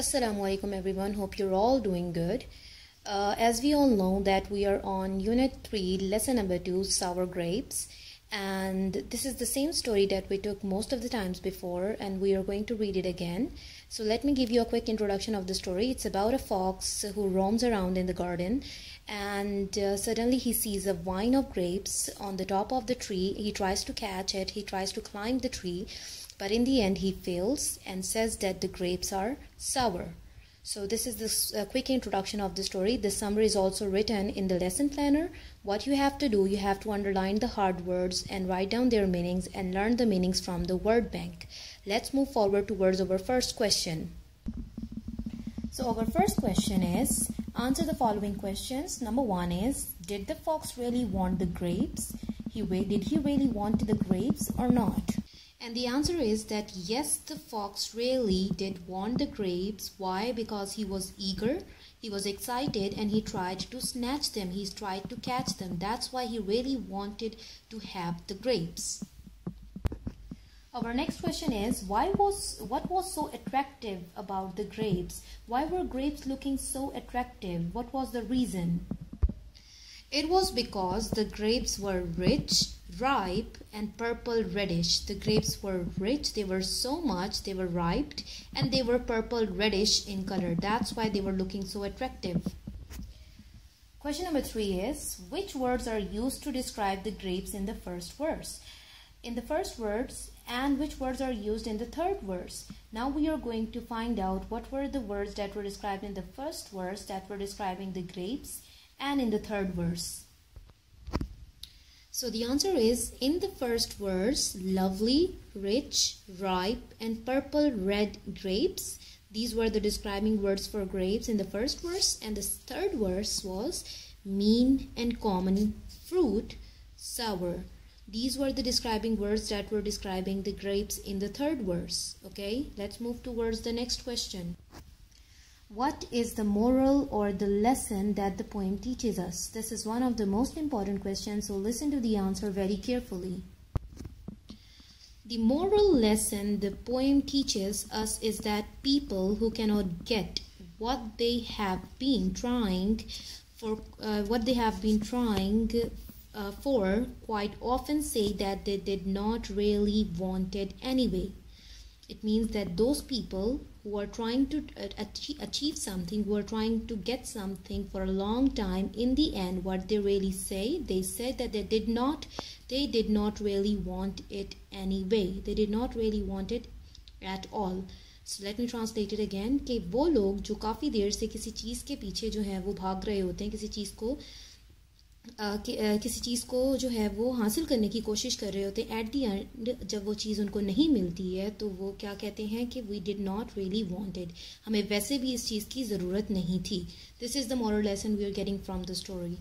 Assalamu alaikum everyone. Hope you're all doing good. Uh, as we all know that we are on unit 3 lesson number 2 sour grapes and this is the same story that we took most of the times before and we are going to read it again. So let me give you a quick introduction of the story. It's about a fox who roams around in the garden and uh, suddenly he sees a vine of grapes on the top of the tree. He tries to catch it. He tries to climb the tree but in the end he fails and says that the grapes are sour. So this is this uh, quick introduction of the story. The summary is also written in the lesson planner. What you have to do, you have to underline the hard words and write down their meanings and learn the meanings from the word bank. Let's move forward towards our first question. So our first question is, answer the following questions. Number one is, did the fox really want the grapes? He Did he really want the grapes or not? And the answer is that yes, the fox really did want the grapes. Why? Because he was eager, he was excited, and he tried to snatch them. He tried to catch them. That's why he really wanted to have the grapes. Our next question is why was what was so attractive about the grapes? Why were grapes looking so attractive? What was the reason? It was because the grapes were rich ripe and purple reddish. The grapes were rich, they were so much, they were ripe and they were purple reddish in color. That's why they were looking so attractive. Question number three is which words are used to describe the grapes in the first verse? In the first verse and which words are used in the third verse? Now we are going to find out what were the words that were described in the first verse that were describing the grapes and in the third verse. So the answer is in the first verse, lovely, rich, ripe, and purple red grapes. These were the describing words for grapes in the first verse. And the third verse was mean and common fruit, sour. These were the describing words that were describing the grapes in the third verse. Okay, let's move towards the next question. What is the moral or the lesson that the poem teaches us? This is one of the most important questions, so listen to the answer very carefully. The moral lesson the poem teaches us is that people who cannot get what they have been trying for uh, what they have been trying uh, for quite often say that they did not really want it anyway. It means that those people who are trying to uh, achieve something, who are trying to get something for a long time, in the end, what they really say, they said that they did not, they did not really want it anyway. They did not really want it at all. So let me translate it again कि वो लोग जो काफ़ी देर से किसी चीज़ के पीछे जो है वो भाग रहे होते हैं किसी चीज़ को कि, किसी चीज़ को जो है वो हासिल करने की कोशिश कर रहे होते हैं। एट दी एंड जब वो चीज़ उनको नहीं मिलती है तो वो क्या कहते हैं कि we did not really wanted हमें वैसे भी इस चीज़ की ज़रूरत नहीं थी। This is the moral lesson we are getting from the story